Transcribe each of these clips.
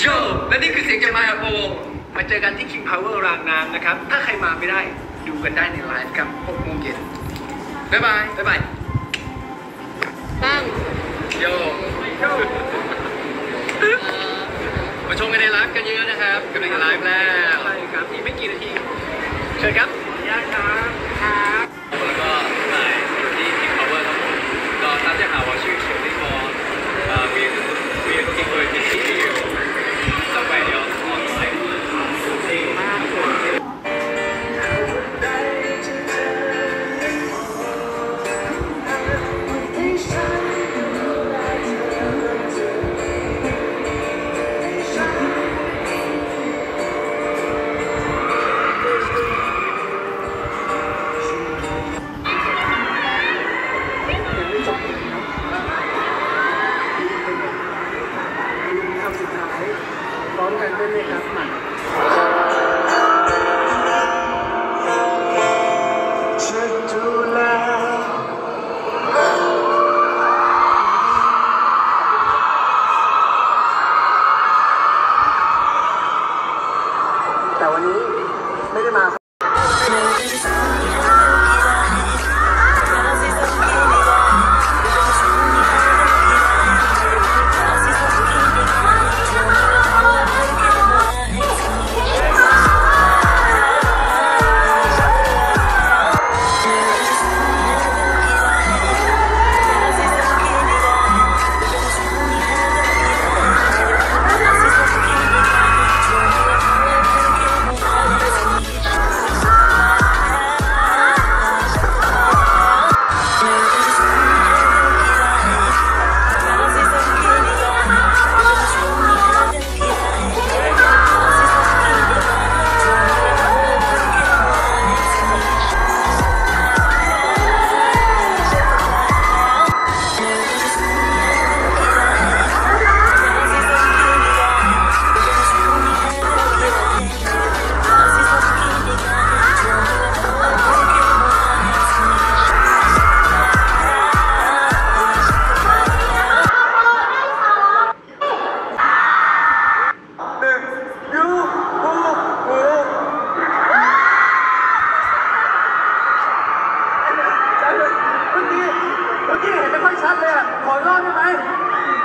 โยและนี่คือเสียงจากมาโอมาเจอกันที่ King Power รางน้ำนะครับ ถ้าใครมาไม่ได้ดูกันได้ในไลฟ์ครับ6โมงเย็นบ๊ายบายบ๊ายบายตั้งโยมาชมกันในไลฟ์กันเยอะนะครับกำลังจะไลฟ์แล้วใช่ครับอีกไม่กี่นาทีเชิญครับยากครับ แต่วันนี้ไม่ได้มา อะขอรอบได้ไหม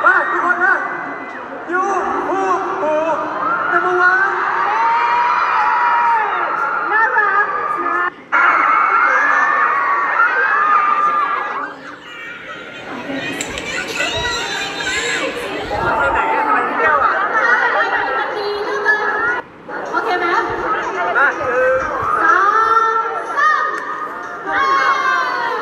ว่าทุกคนนะยูฮูฮูนัมเบอร์วัน น่ารักนะ ไปไหนอะทำไมเที่ยวอะ โอเคไหม มาคือ สองสามเอ้ย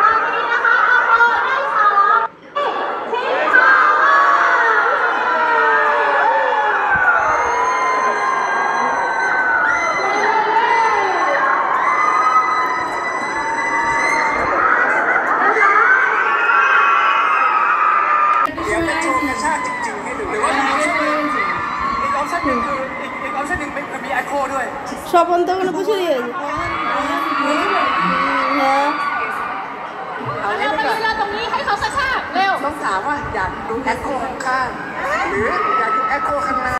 ตอนนี้นะคะเอาโบได้สองทีมค่ะ เดี๋ยวจะโชว์กระชากจริงๆให้ดูหรือว่ามีออปชั่นหนึ่งอีกออปชั่ นหนึ่งคืออีกอีกออปชั่นหนึ่งเป็นมีแอคโคด้วย স্বপনটাগুলো পুষে দিয়েছে হ্যাঁ เอา เร็ งี้ ว ดี ไป กว่า ยืนรอตรงนี้ให้เขากระชากเร็ว ต้องถามว่าอยากดูแอคโคข้างๆหรืออยากดูแอคโคข้างหน้า